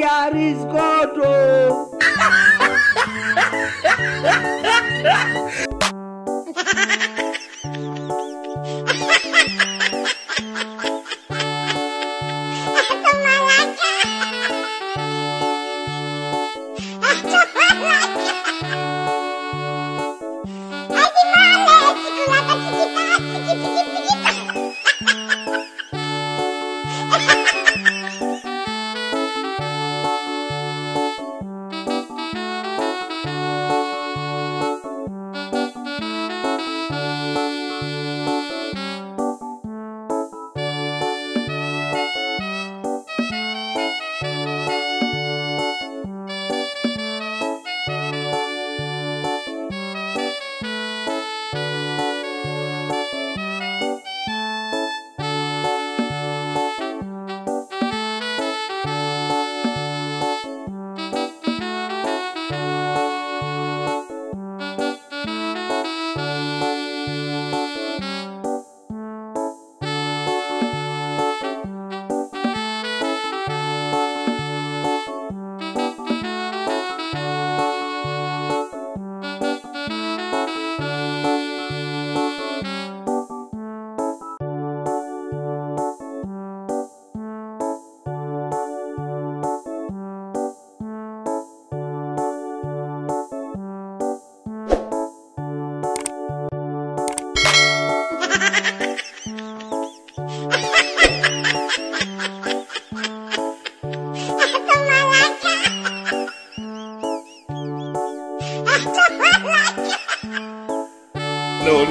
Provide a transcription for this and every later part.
There is God. Oh.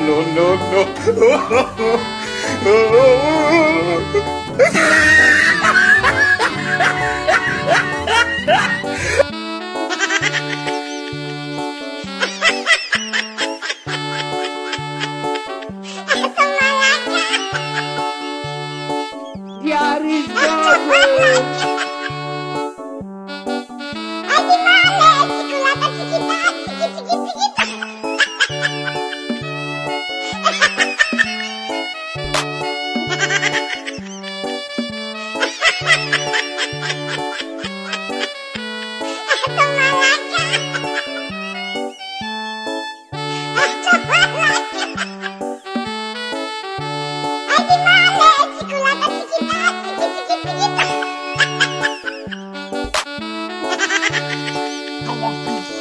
No, no, no, I want peace.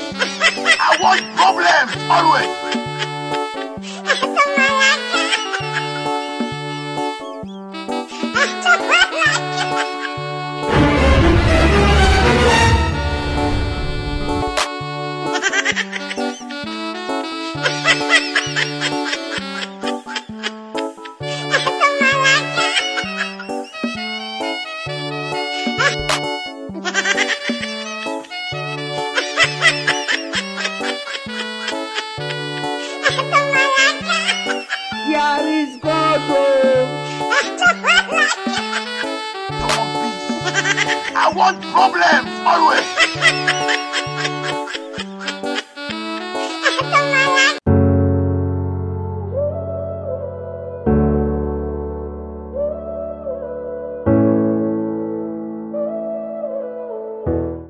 I want problems always. want problems always.